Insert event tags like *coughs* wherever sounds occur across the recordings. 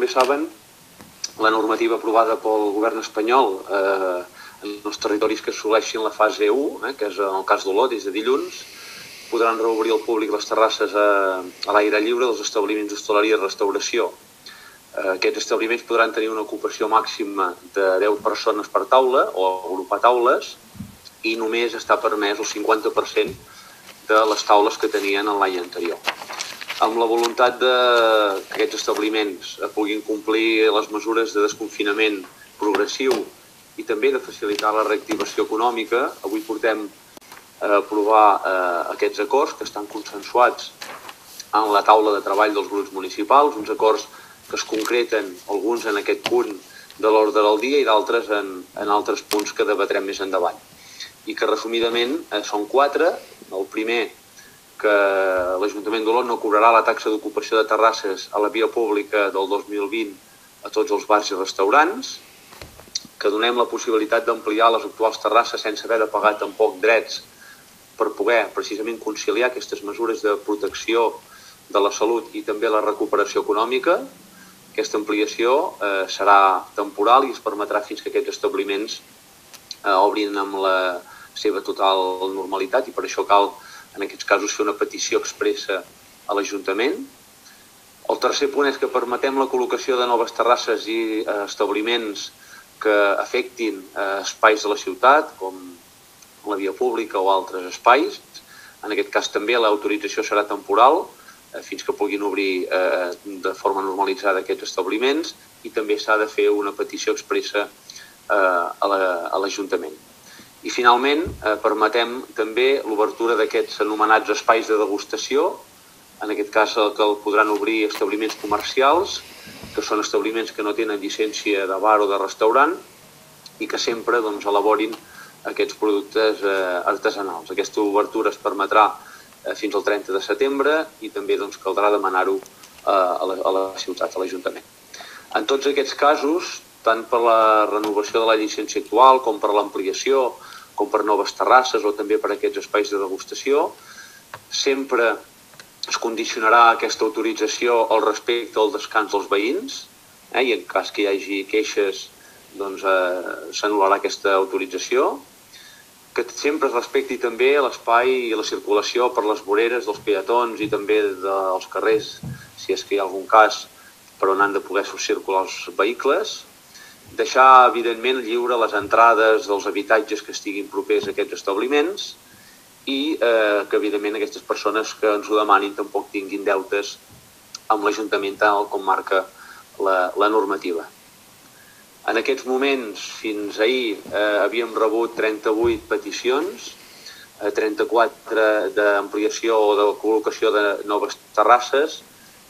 bé saben, la normativa aprovada pel govern espanyol eh, en els territoris que assoleixin la fase 1, eh, que és en el cas d'Olot, des de dilluns, podran reobrir al públic les terrasses a, a l'aire lliure dels establiments d'hostaleria i restauració. Eh, aquests establiments podran tenir una ocupació màxima de 10 persones per taula o agrupar taules i només està permès el 50% de les taules que tenien en l'any anterior. Amb la voluntat de que aquests establiments puguin complir les mesures de desconfinament progressiu i també de facilitar la reactivació econòmica, avui portem a aprovar eh, aquests acords que estan consensuats en la taula de treball dels grups municipals, uns acords que es concreten alguns en aquest punt de l'ordre del dia i d'altres en, en altres punts que debatrem més endavant. I que resumidament eh, són quatre. El primer, que l'Ajuntament d'Olot no cobrarà la taxa d'ocupació de terrasses a la via pública del 2020 a tots els bars i restaurants, que donem la possibilitat d'ampliar les actuals terrasses sense haver de pagar tampoc drets per poder precisament conciliar aquestes mesures de protecció de la salut i també la recuperació econòmica. Aquesta ampliació eh, serà temporal i es permetrà fins que aquests establiments eh, obrin amb la seva total normalitat i per això cal en aquests casos fer una petició expressa a l'Ajuntament. El tercer punt és que permetem la col·locació de noves terrasses i eh, establiments que afectin eh, espais de la ciutat, com la via pública o altres espais. En aquest cas també l'autorització serà temporal, eh, fins que puguin obrir de forma normalitzada aquests establiments i també s'ha de fer una petició expressa a l'Ajuntament. La, I finalment eh, permetem també l'obertura d'aquests anomenats espais de degustació, en aquest cas el que el podran obrir establiments comercials que són establiments que no tenen llicència de bar o de restaurant i que sempre doncs, elaborin aquests productes eh, artesanals. Aquesta obertura es permetrà eh, fins al 30 de setembre i també doncs, caldrà demanar-ho eh, a, la, a la ciutat, a l'Ajuntament. En tots aquests casos, tant per la renovació de la llicència actual com per l'ampliació, com per noves terrasses o també per aquests espais de degustació, sempre es condicionarà aquesta autorització al respecte al descans dels veïns eh, i en cas que hi hagi queixes doncs, eh, aquesta autorització. Que sempre es respecti també l'espai i la circulació per les voreres dels peatons i també dels carrers, si és que hi ha algun cas per on han de poder circular els vehicles, deixar evidentment lliure les entrades dels habitatges que estiguin propers a aquests establiments, i eh, que evidentment aquestes persones que ens ho demanin tampoc tinguin deutes amb l'Ajuntament tal com marca la, la normativa. En aquests moments, fins ahir, eh, havíem rebut 38 peticions, eh, 34 d'ampliació o de col·locació de noves terrasses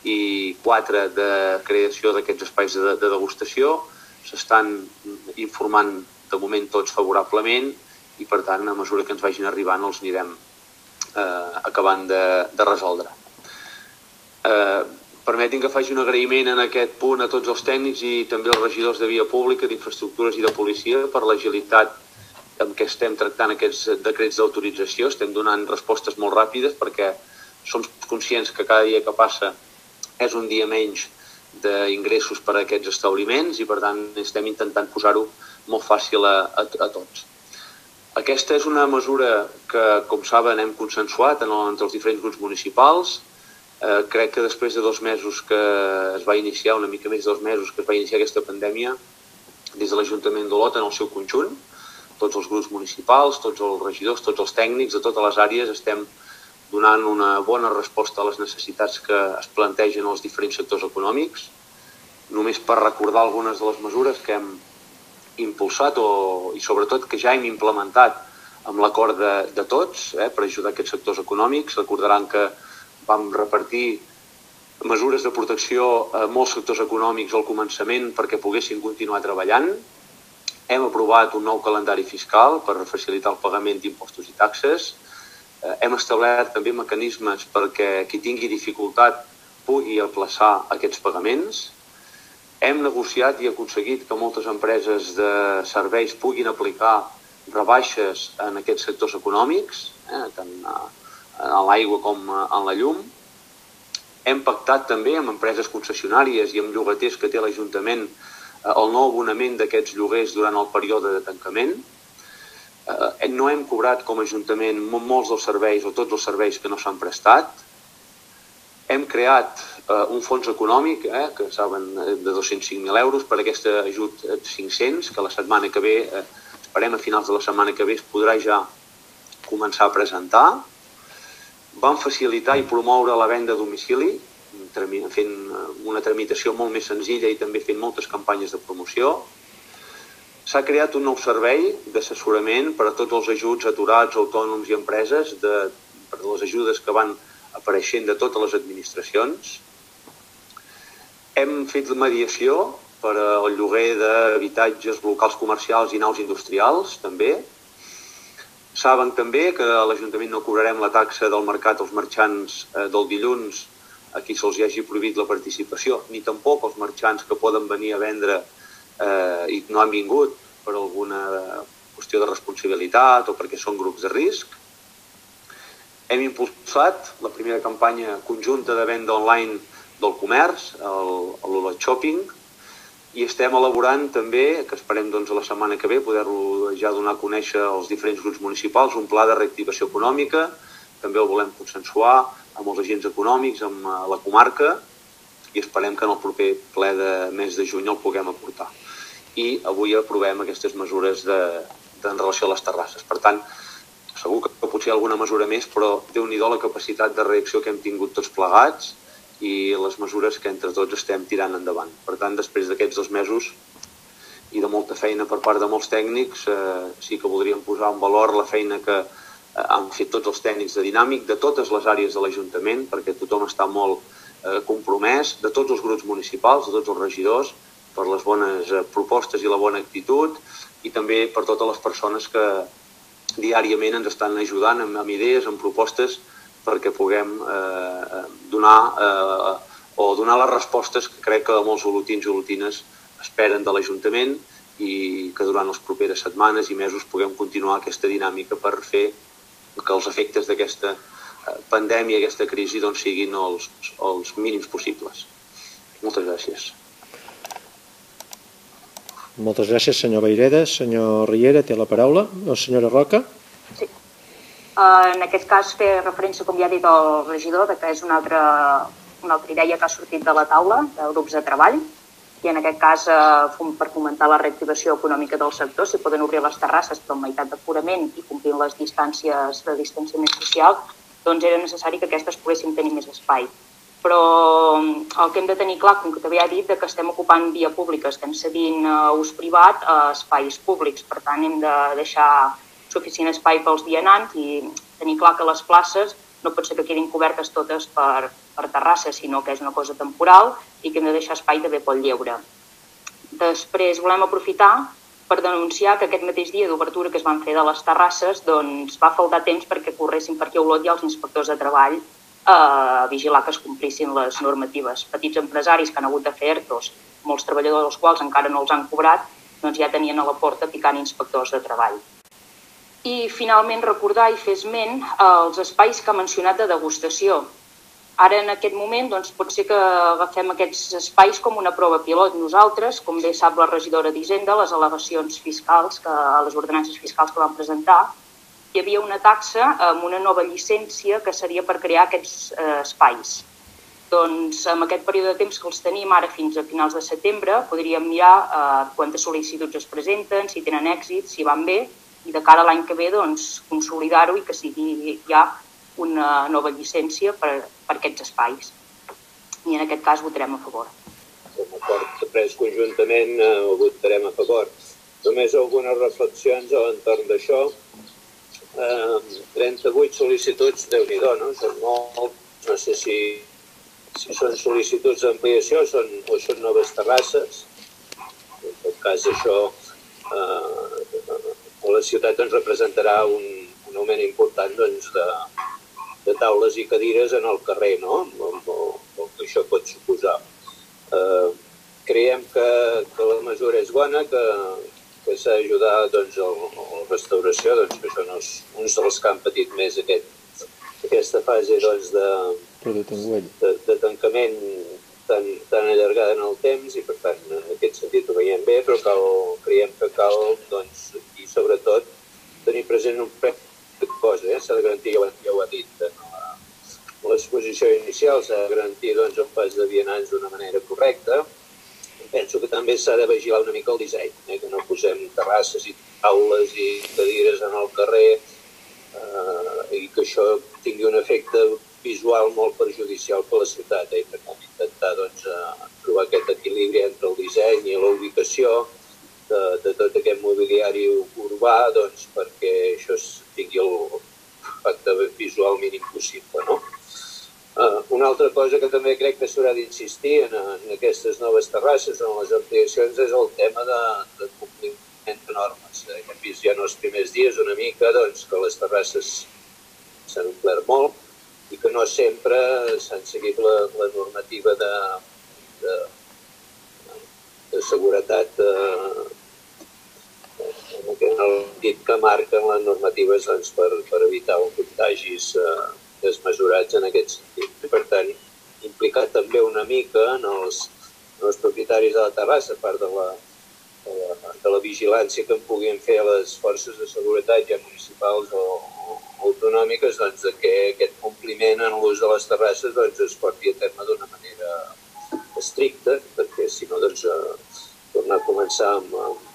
i 4 de creació d'aquests espais de, de degustació. S'estan informant de moment tots favorablement i per tant a mesura que ens vagin arribant els anirem eh, acabant de, de resoldre. Eh, permetin que faci un agraïment en aquest punt a tots els tècnics i també als regidors de via pública, d'infraestructures i de policia per l'agilitat amb què estem tractant aquests decrets d'autorització. Estem donant respostes molt ràpides perquè som conscients que cada dia que passa és un dia menys d'ingressos per a aquests establiments i per tant estem intentant posar-ho molt fàcil a, a, a tots. Aquesta és una mesura que, com saben, hem consensuat en el, entre els diferents grups municipals. Eh, crec que després de dos mesos que es va iniciar, una mica més de dos mesos que es va iniciar aquesta pandèmia, des de l'Ajuntament d'Olot en el seu conjunt, tots els grups municipals, tots els regidors, tots els tècnics de totes les àrees estem donant una bona resposta a les necessitats que es plantegen als diferents sectors econòmics. Només per recordar algunes de les mesures que hem, impulsat o, i sobretot que ja hem implementat amb l'acord de, de tots eh, per ajudar aquests sectors econòmics. Recordaran que vam repartir mesures de protecció a molts sectors econòmics al començament perquè poguessin continuar treballant. Hem aprovat un nou calendari fiscal per facilitar el pagament d'impostos i taxes. Eh, hem establert també mecanismes perquè qui tingui dificultat pugui aplaçar aquests pagaments hem negociat i aconseguit que moltes empreses de serveis puguin aplicar rebaixes en aquests sectors econòmics, eh, tant en l'aigua com en la llum. Hem pactat també amb empreses concessionàries i amb llogaters que té l'Ajuntament eh, el nou abonament d'aquests lloguers durant el període de tancament. Eh, no hem cobrat com a Ajuntament molts dels serveis o tots els serveis que no s'han prestat. Hem creat eh, un fons econòmic, eh, que saben, de 205.000 euros per aquest ajut 500, que la setmana que ve, eh, esperem a finals de la setmana que ve, es podrà ja començar a presentar. Vam facilitar i promoure la venda a domicili, fent una tramitació molt més senzilla i també fent moltes campanyes de promoció. S'ha creat un nou servei d'assessorament per a tots els ajuts aturats, autònoms i empreses de, per les ajudes que van apareixent de totes les administracions. Hem fet mediació per al lloguer d'habitatges locals comercials i naus industrials, també. Saben també que a l'Ajuntament no cobrarem la taxa del mercat als marxants eh, del dilluns a qui se'ls hagi prohibit la participació, ni tampoc els marxants que poden venir a vendre eh, i no han vingut per alguna qüestió de responsabilitat o perquè són grups de risc. Hem impulsat la primera campanya conjunta de venda online del comerç, el, Shopping, i estem elaborant també, que esperem doncs, la setmana que ve poder-lo ja donar a conèixer als diferents grups municipals, un pla de reactivació econòmica, també el volem consensuar amb els agents econòmics, amb eh, la comarca, i esperem que en el proper ple de mes de juny el puguem aportar. I avui aprovem aquestes mesures de, de, en relació a les terrasses. Per tant, segur que, potser alguna mesura més, però déu nhi la capacitat de reacció que hem tingut tots plegats i les mesures que entre tots estem tirant endavant. Per tant, després d'aquests dos mesos i de molta feina per part de molts tècnics, eh, sí que voldríem posar en valor la feina que eh, han fet tots els tècnics de dinàmic de totes les àrees de l'Ajuntament, perquè tothom està molt eh, compromès, de tots els grups municipals, de tots els regidors, per les bones eh, propostes i la bona actitud i també per totes les persones que diàriament ens estan ajudant amb, amb idees, amb propostes perquè puguem eh, donar eh, o donar les respostes que crec que molts olotins i olotines esperen de l'Ajuntament i que durant les properes setmanes i mesos puguem continuar aquesta dinàmica per fer que els efectes d'aquesta eh, pandèmia, aquesta crisi, doncs, siguin els, els mínims possibles. Moltes gràcies. Moltes gràcies, senyor Baireda. Senyor Riera, té la paraula. O senyora Roca? Sí. Uh, en aquest cas, fer referència, com ja ha dit el regidor, de que és una altra, una altra idea que ha sortit de la taula de grups de treball i en aquest cas eh, per fomentar la reactivació econòmica del sector si poden obrir les terrasses amb meitat d'aforament i complint les distàncies de distanciament social, doncs era necessari que aquestes poguessin tenir més espai. Però mm, el que hem de tenir clar, com que ha dit, que estem ocupant via pública, estem cedint a ús privat a espais públics, per tant hem de deixar suficient espai pels vianants i tenir clar que les places no pot ser que quedin cobertes totes per, per terrasses, sinó que és una cosa temporal i que hem de deixar espai també pel lleure. Després volem aprofitar per denunciar que aquest mateix dia d'obertura que es van fer de les terrasses doncs, va faltar temps perquè corressin per aquí a Olot i els inspectors de treball eh, a vigilar que es complissin les normatives. Petits empresaris que han hagut de fer ERTOs, molts treballadors dels quals encara no els han cobrat, doncs ja tenien a la porta picant inspectors de treball. I finalment recordar i fer esment als espais que ha mencionat de degustació. Ara, en aquest moment, doncs, pot ser que agafem aquests espais com una prova pilot. Nosaltres, com bé sap la regidora d'Hisenda, les al·legacions fiscals, que, les ordenances fiscals que vam presentar, hi havia una taxa amb una nova llicència que seria per crear aquests eh, espais. Doncs amb aquest període de temps que els tenim ara fins a finals de setembre podríem mirar eh, quantes sol·licituds es presenten, si tenen èxit, si van bé, i de cara a l'any que ve doncs, consolidar-ho i que sigui ja una nova llicència per, per aquests espais. I en aquest cas votarem a favor. Com acord pres conjuntament eh, ho votarem a favor. Només algunes reflexions a l'entorn d'això. Eh, 38 sol·licituds, déu nhi no? Són molt, no sé si, si són sol·licituds d'ampliació són, o són noves terrasses. En tot cas, això eh, a la ciutat doncs, representarà un, un augment important doncs, de, de taules i cadires en el carrer, no? El, el que això pot suposar. Eh, creiem que, que la mesura és bona, que, que s'ha d'ajudar doncs, a la restauració, doncs, que són els, uns dels que han patit més aquest, aquesta fase doncs, de, de, de tancament tan, tan allargada en el temps i per tant en aquest sentit ho veiem bé, però cal, creiem que cal doncs, i sobretot tenir present un de cosa, eh? s'ha de garantir, ja ho, ja ho ha dit en l'exposició inicial, s'ha de garantir doncs, el pas de vianants d'una manera correcta. Penso que també s'ha de vigilar una mica el disseny, eh? que no posem terrasses i taules i cadires en el carrer eh, i que això tingui un efecte visual molt perjudicial per la ciutat. Eh? Per tant, intentar doncs, eh, trobar aquest equilibri entre el disseny i la ubicació de, de tot aquest mobiliari urbà doncs, perquè això tingui el visual mínim possible. No? Uh, una altra cosa que també crec que s'haurà d'insistir en, en aquestes noves terrasses, en les ampliacions, és el tema de, de compliment de normes. Eh? Hem vist ja en els primers dies una mica doncs, que les terrasses s'han omplert molt i que no sempre s'han seguit la, la normativa de, de, de seguretat eh, en el dit que marquen les normatives doncs, per, per evitar els contagis eh, desmesurats en aquest sentit. Per tant, implicar també una mica en els, en els propietaris de la terrassa, a part de la, de la, de la vigilància que en puguin fer les forces de seguretat, ja municipals o, o autonòmiques, doncs, que aquest compliment en l'ús de les terrasses doncs, es porti a terme d'una manera estricta, perquè si no, doncs, eh, tornar a començar amb, amb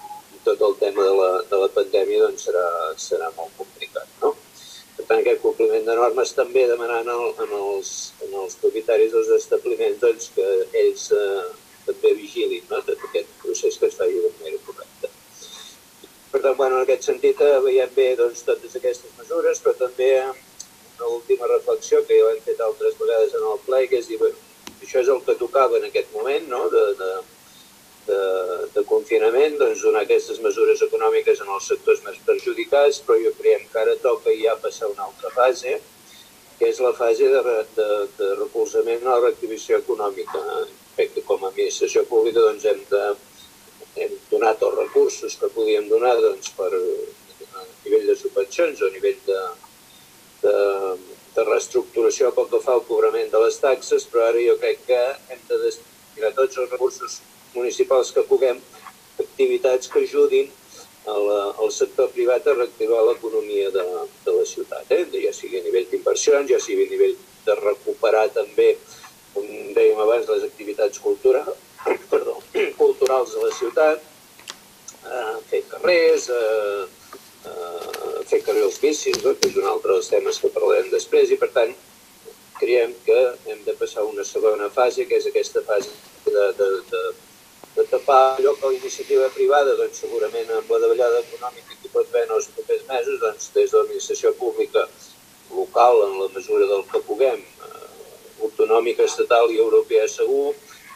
tot el tema de la, de la pandèmia doncs, serà, serà molt complicat. Tant, aquest compliment de normes també demanant el, en, els, en els propietaris dels establiments doncs, que ells eh, també vigilin no? tot aquest procés que es faci de manera correcta. Per tant, bueno, en aquest sentit eh, veiem bé doncs, totes aquestes mesures, però també una última reflexió que ja hem fet altres vegades en el ple, que és dir, bueno, això és el que tocava en aquest moment, no? de, de, de, de confinament, doncs donar aquestes mesures econòmiques en els sectors més perjudicats, però jo creiem que ara toca ja passar una altra fase, que és la fase de, de, de recolzament a la reactivació econòmica. Crec que com a administració pública doncs, hem, de, hem donat els recursos que podíem donar doncs, per, a nivell de subvencions o a nivell de, de, de reestructuració pel que fa al cobrament de les taxes, però ara jo crec que hem de destinar tots els recursos municipals que puguem, activitats que ajudin al, al sector privat a reactivar l'economia de, de la ciutat, eh? ja sigui a nivell d'inversions, ja sigui a nivell de recuperar també, com dèiem abans, les activitats culturals, *coughs* perdó, culturals de la ciutat, eh, fer carrers, eh, eh, fer carrers bicis, no? que és un altre dels temes que parlarem després, i per tant creiem que hem de passar una segona fase, que és aquesta fase de, de, de de tapar allò que la iniciativa privada, doncs segurament amb la davallada econòmica que pot haver en els propers mesos, doncs des de l'administració pública local, en la mesura del que puguem, eh, autonòmica, estatal i europea segur,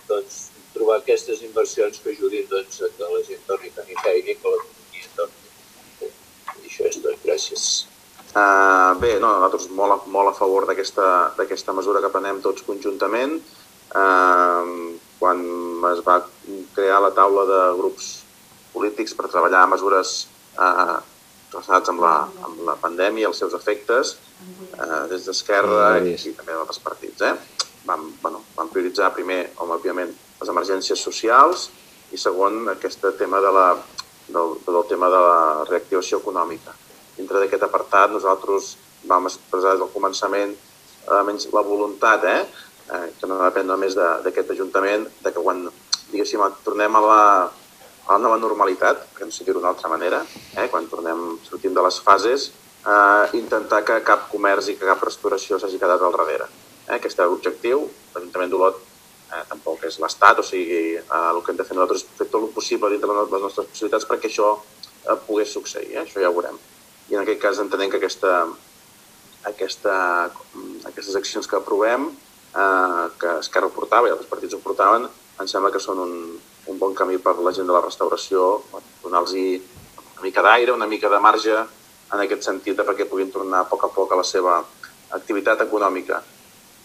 doncs trobar aquestes inversions que ajudin doncs, que la gent torni a tenir feina i que l'economia torni. I això és tot. Gràcies. Uh, bé, no, nosaltres molt a, molt a favor d'aquesta mesura que prenem tots conjuntament. Uh, quan es va crear la taula de grups polítics per treballar mesures eh, relacionats amb la, amb la pandèmia i els seus efectes, eh, des d'Esquerra i, i també d'altres partits. Eh? Vam, bueno, vam prioritzar primer, home, òbviament, les emergències socials i segon, aquest tema de la, del, del tema de la reactivació econòmica. Dintre d'aquest apartat nosaltres vam expressar des del començament almenys la voluntat eh, eh, que no depèn només d'aquest Ajuntament, de que quan, diguéssim, tornem a la, a la nova normalitat, que no sé dir-ho d'una altra manera, eh, quan tornem, sortim de les fases, eh, intentar que cap comerç i que cap restauració s'hagi quedat al darrere. Eh, aquest és l'objectiu. L'Ajuntament d'Olot eh, tampoc és l'Estat, o sigui, eh, el que hem de fer nosaltres és fer tot el possible dintre les nostres possibilitats perquè això eh, pogués succeir. Eh? Això ja ho veurem. I en aquest cas entenem que aquesta, aquesta, aquestes accions que aprovem eh, que Esquerra portava i altres partits ho portaven, em sembla que són un, un bon camí per la gent de la restauració, donar-los una mica d'aire, una mica de marge en aquest sentit perquè puguin tornar a poc a poc a la seva activitat econòmica.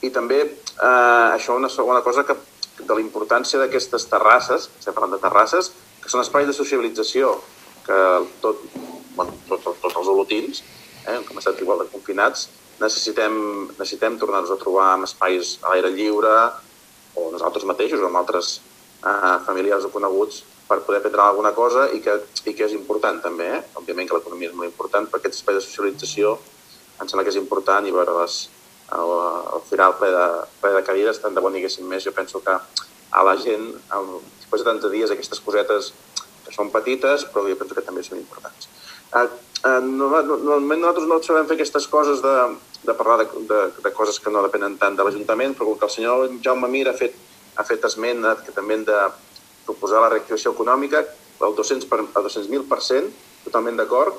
I també eh, això una segona cosa que de la importància d'aquestes terrasses, estem parlant de terrasses, que són espais de socialització, que tot, bueno, tots tot, tot els olotins, eh, com estat igual de confinats, necessitem, necessitem tornar-nos a trobar en espais a l'aire lliure, o nosaltres mateixos o amb altres eh, familiars o coneguts per poder aprendre alguna cosa i que, i que és important també. Eh? Òbviament que l'economia és molt important, però aquest espai de socialització em sembla que és important i veure les, al, al final ple de, ple de cadires, tant de bon diguéssim més, jo penso que a la gent, el, després de tants dies, aquestes cosetes que són petites, però jo penso que també són importants. Eh, eh, normalment nosaltres no sabem fer aquestes coses de, de parlar de, de, de coses que no depenen tant de l'Ajuntament, però que el senyor Jaume Mir ha fet, ha fet esment que també hem de proposar la reactivació econòmica, el 200 per, el 200.000%, totalment d'acord,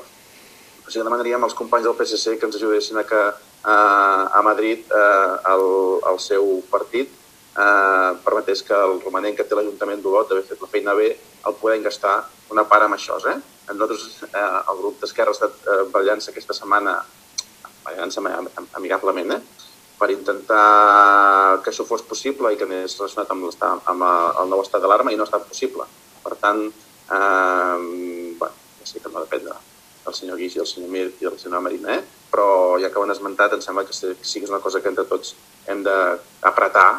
o sigui, demanaríem als companys del PSC que ens ajudessin a que eh, a Madrid eh, el, el seu partit eh, permetés que el romanent que té l'Ajuntament d'Olot d'haver fet la feina bé el poden gastar una part amb això. Eh? Nosaltres, eh, el grup d'Esquerra ha estat eh, ballant-se aquesta setmana ballant-se amigablement, eh? per intentar que això fos possible i que anés relacionat amb, amb el nou estat d'alarma i no ha estat possible. Per tant, eh, bueno, ja sé que no depèn de, del senyor Guix i el senyor Mir i el senyor Mariner, però ja que ho han esmentat, em sembla que sí que és una cosa que entre tots hem d'apretar,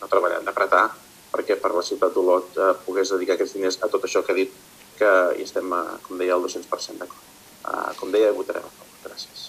no treballar, d'apretar, perquè per la ciutat d'Olot eh, pogués dedicar aquests diners a tot això que ha dit, que hi estem, eh, com deia, al 200% d'acord. Eh, com deia, votarem a favor. Gràcies.